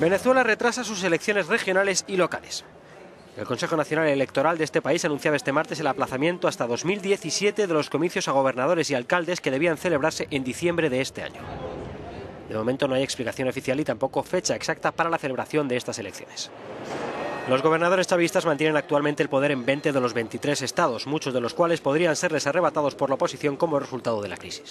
Venezuela retrasa sus elecciones regionales y locales. El Consejo Nacional Electoral de este país anunciaba este martes el aplazamiento hasta 2017 de los comicios a gobernadores y alcaldes que debían celebrarse en diciembre de este año. De momento no hay explicación oficial y tampoco fecha exacta para la celebración de estas elecciones. Los gobernadores chavistas mantienen actualmente el poder en 20 de los 23 estados, muchos de los cuales podrían serles arrebatados por la oposición como resultado de la crisis.